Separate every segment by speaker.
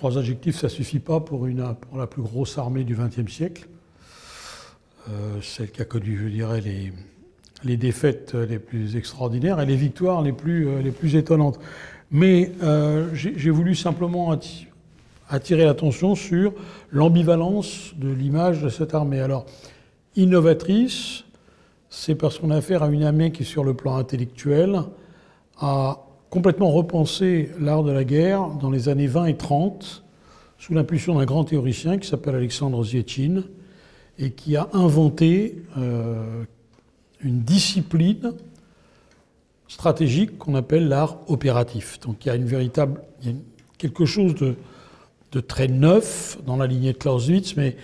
Speaker 1: trois adjectifs, ça suffit pas pour, la plus grosse armée du XXe siècle. Euh, celle qui a connu, je dirais, les, défaites les plus extraordinaires et les victoires les plus, euh, étonnantes. Mais euh, j'ai voulu simplement attirer l'attention sur l'ambivalence de l'image de cette armée. Alors, innovatrice, c'est parce qu'on a affaire à une armée qui, sur le plan intellectuel, a complètement repensé l'art de la guerre dans les années 20 et 30, sous l'impulsion d'un grand théoricien qui s'appelle Alexandre Zietchin, et qui a inventé euh, une discipline stratégique qu'on appelle l'art opératif. Donc il y a une véritable, quelque chose de, de, très neuf dans la lignée de Clausewitz, mais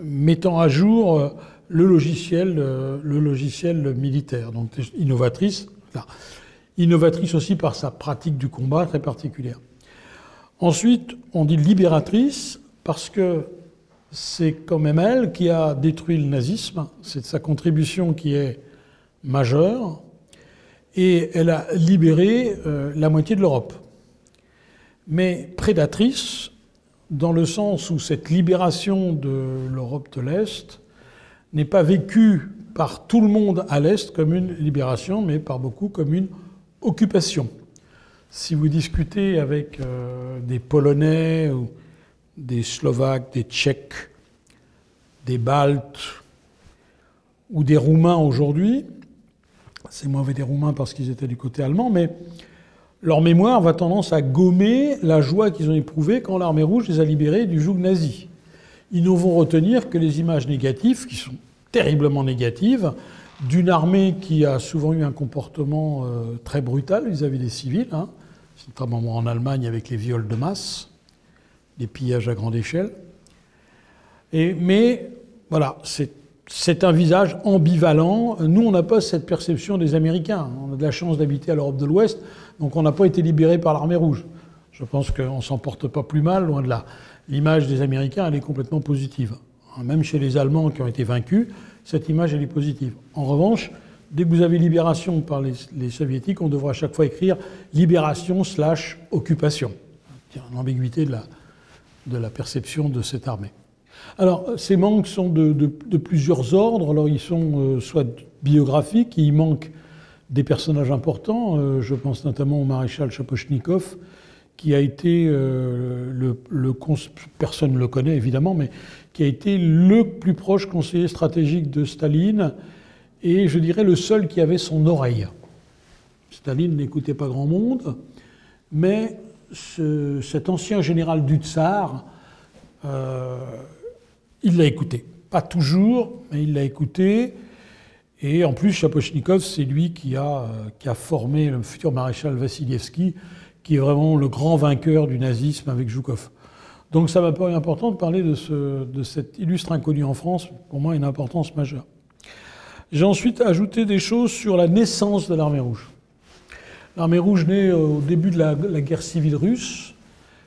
Speaker 1: mettant à jour euh, le logiciel, euh, le logiciel militaire. Donc innovatrice, là. Innovatrice aussi par sa pratique du combat très particulière. Ensuite, on dit libératrice parce que c'est quand même elle qui a détruit le nazisme, c'est sa contribution qui est majeure, et elle a libéré euh, la moitié de l'Europe. Mais prédatrice, dans le sens où cette libération de l'Europe de l'Est n'est pas vécue par tout le monde à l'Est comme une libération, mais par beaucoup comme une occupation. Si vous discutez avec euh, des Polonais ou des Slovaques, des Tchèques, des Baltes ou des Roumains aujourd'hui. C'est mauvais des Roumains parce qu'ils étaient du côté allemand, mais leur mémoire va tendance à gommer la joie qu'ils ont éprouvée quand l'armée rouge les a libérés du joug nazi. Ils ne vont retenir que les images négatives, qui sont terriblement négatives, d'une armée qui a souvent eu un comportement euh, très brutal vis-à-vis des civils, hein, notamment en Allemagne avec les viols de masse, des pillages à grande échelle. Mais voilà, c'est un visage ambivalent. Nous, on n'a pas cette perception des Américains. On a de la chance d'habiter à l'Europe de l'Ouest, donc on n'a pas été libéré par l'armée rouge. Je pense qu'on ne s'en porte pas plus mal, loin de là. L'image des Américains, elle est complètement positive. Même chez les Allemands qui ont été vaincus, cette image, elle est positive. En revanche, dès que vous avez libération par les, Soviétiques, on devra à chaque fois écrire libération slash occupation. Une ambiguïté de la, de la perception de cette armée. Alors, ces manques sont de, plusieurs ordres. Alors, ils sont euh, soit biographiques, il manque des personnages importants. Euh, je pense notamment au maréchal Chapochnikov, qui a été euh, le, personne ne le connaît évidemment, mais qui a été le plus proche conseiller stratégique de Staline et je dirais le seul qui avait son oreille. Staline n'écoutait pas grand monde, mais cet ancien général du Tsar, euh, il l'a écouté. Pas toujours, mais il l'a écouté. Et en plus, Chapochnikov, c'est lui qui a, a formé le futur maréchal Vassilievski, qui est vraiment le grand vainqueur du nazisme avec Zhukov. Donc ça m'a paru important de parler de, ce, de cet illustre inconnu en France, pour moi une importance majeure. J'ai ensuite ajouté des choses sur la naissance de l'armée rouge. L'armée rouge naît au début de la, guerre civile russe.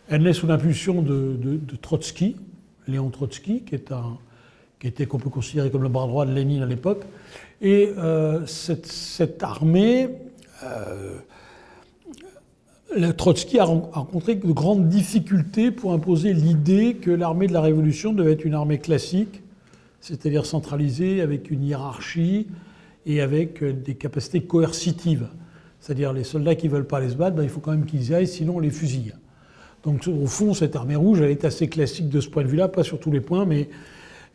Speaker 1: Elle naît sous l'impulsion de, Trotsky, Léon Trotsky, qui était qu'on peut considérer comme le bras droit de Lénine à l'époque. Et euh, cette, armée, euh, Trotsky a rencontré de grandes difficultés pour imposer l'idée que l'armée de la Révolution devait être une armée classique, c'est-à-dire centralisée avec une hiérarchie et avec euh, des capacités coercitives. C'est-à-dire les soldats qui ne veulent pas aller se battre, ben, il faut quand même qu'ils y aillent, sinon on les fusille. Donc au fond, cette armée rouge, elle est assez classique de ce point de vue-là, pas sur tous les points, mais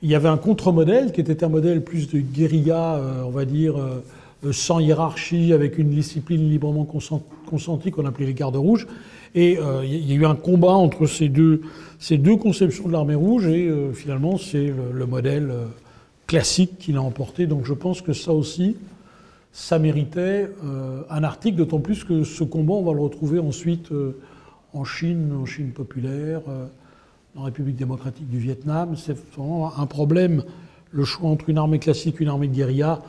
Speaker 1: il y avait un contre-modèle qui était un modèle plus de guérilla, euh, on va dire, euh, sans hiérarchie, avec une discipline librement consentie qu'on appelait les gardes rouges. Et euh, il y a eu un combat entre ces deux, ces deux conceptions de l'armée rouge, et finalement, c'est le, le, modèle classique qui l'a emporté. Donc je pense que ça aussi, ça méritait euh, un article, d'autant plus que ce combat, on va le retrouver ensuite euh, en Chine, en Chine populaire, euh, la République démocratique du Vietnam. C'est vraiment un problème, le choix entre une armée classique, une armée de guérilla,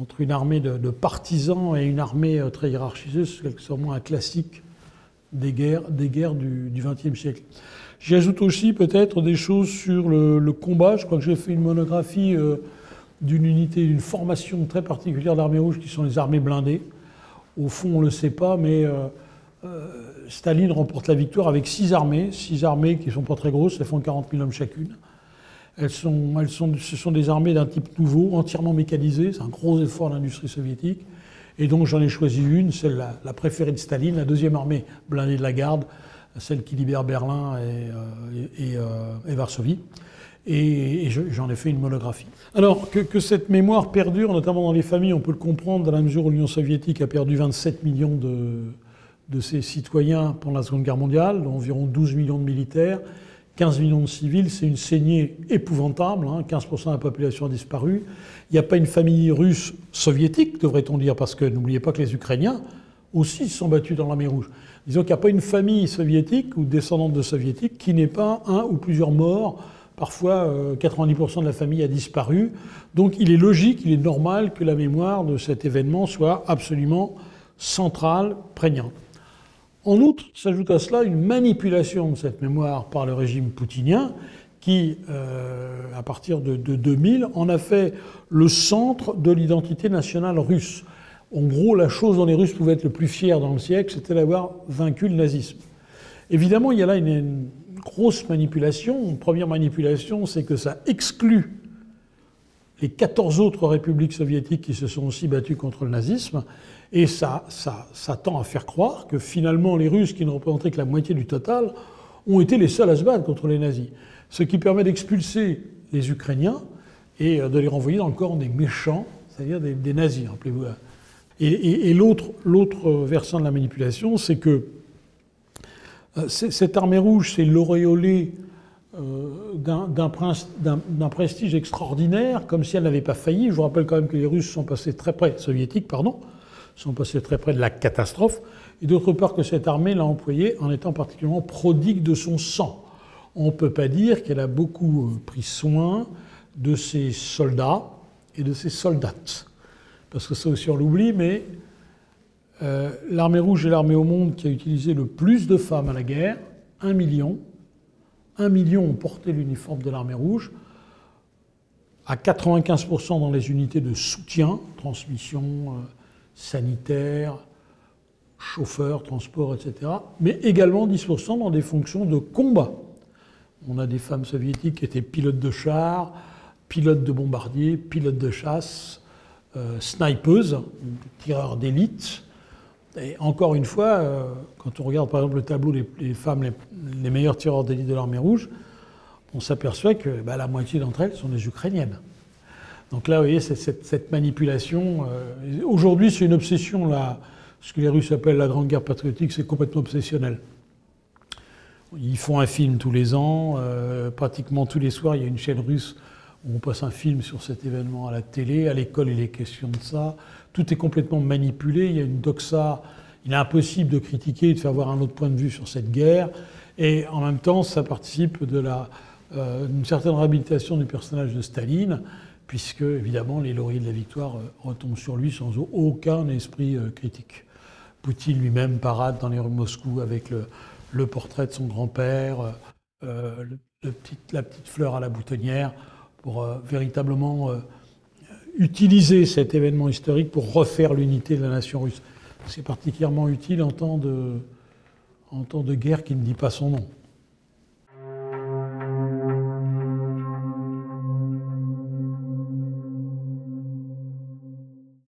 Speaker 1: entre une armée de, partisans et une armée très hiérarchisée, c'est vraiment un classique des guerres, des guerres du XXe siècle. J'ajoute aussi peut-être des choses sur le, combat. Je crois que j'ai fait une monographie d'une unité, d'une formation très particulière d'armée rouge qui sont les armées blindées. Au fond, on ne le sait pas, mais euh, Staline remporte la victoire avec six armées, six armées qui ne sont pas très grosses, elles font 40 000 hommes chacune. Elles sont, elles sont, ce sont des armées d'un type nouveau, entièrement mécanisées, c'est un gros effort de l'industrie soviétique. Et donc j'en ai choisi une, celle la, la, préférée de Staline, la deuxième armée blindée de la garde, celle qui libère Berlin et, et, et Varsovie et, j'en ai fait une monographie. Alors, que, cette mémoire perdure, notamment dans les familles, on peut le comprendre dans la mesure où l'Union soviétique a perdu 27 millions de, de ses citoyens pendant la Seconde Guerre mondiale, environ 12 millions de militaires, 15 millions de civils, c'est une saignée épouvantable, hein, 15% de la population a disparu. Il n'y a pas une famille russe soviétique, devrait-on dire, parce que n'oubliez pas que les Ukrainiens aussi se sont battus dans la mer Rouge. Disons qu'il n'y a pas une famille soviétique ou descendante de soviétiques qui n'ait pas un ou plusieurs morts Parfois, 90% euh, de la famille a disparu. Donc il est logique, il est normal que la mémoire de cet événement soit absolument centrale, prégnante. En outre, s'ajoute à cela une manipulation de cette mémoire par le régime poutinien qui, euh, à partir de, de, 2000, en a fait le centre de l'identité nationale russe. En gros, la chose dont les Russes pouvaient être le plus fiers dans le siècle, c'était d'avoir vaincu le nazisme. Évidemment, il y a là une, grosse manipulation. Une première manipulation, c'est que ça exclut les 14 autres républiques soviétiques qui se sont aussi battues contre le nazisme. Et ça, ça, tend à faire croire que finalement les Russes, qui ne représentaient que la moitié du total, ont été les seuls à se battre contre les nazis. Ce qui permet d'expulser les Ukrainiens et de les renvoyer dans le corps des méchants, c'est-à-dire des, nazis, rappelez-vous. Et, l'autre versant de la manipulation, c'est que euh, cette armée rouge, c'est l'auréolé euh, d'un prestige extraordinaire, comme si elle n'avait pas failli. Je vous rappelle quand même que les Russes sont passés très près, soviétiques, pardon, sont passés très près de la catastrophe, et d'autre part que cette armée l'a employée en étant particulièrement prodigue de son sang. On ne peut pas dire qu'elle a beaucoup euh, pris soin de ses soldats et de ses soldates, parce que ça aussi on l'oublie, mais euh, l'armée rouge est l'armée au monde qui a utilisé le plus de femmes à la guerre, un million. Un million ont porté l'uniforme de l'armée rouge, à 95% dans les unités de soutien, transmission euh, sanitaire, chauffeur, transport, etc., mais également 10% dans des fonctions de combat. On a des femmes soviétiques qui étaient pilotes de chars, pilotes de bombardiers, pilotes de chasse, euh, snipeuses, tireurs d'élite, et encore une fois, euh, quand on regarde par exemple le tableau des femmes les, meilleurs tireurs d'élite de l'armée rouge, on s'aperçoit que bah, la moitié d'entre elles sont des Ukrainiennes. Donc là, vous voyez, cette, cette, manipulation. Euh, aujourd'hui, c'est une obsession, là, ce que les Russes appellent la Grande Guerre patriotique, c'est complètement obsessionnel. Ils font un film tous les ans, euh, pratiquement tous les soirs, il y a une chaîne russe où on passe un film sur cet événement à la télé. À l'école, il est question de ça. Tout est complètement manipulé. Il y a une doxa. Il est impossible de critiquer et de faire voir un autre point de vue sur cette guerre. Et en même temps, ça participe euh, d'une certaine réhabilitation du personnage de Staline, puisque évidemment les lauriers de la victoire euh, retombent sur lui sans aucun esprit euh, critique. Poutine lui-même parade dans les rues de Moscou avec le, portrait de son grand-père, la petite fleur à la boutonnière, pour véritablement utiliser cet événement historique pour refaire l'unité de la nation russe. C'est particulièrement utile en temps, de, en temps de guerre qui ne dit pas son nom.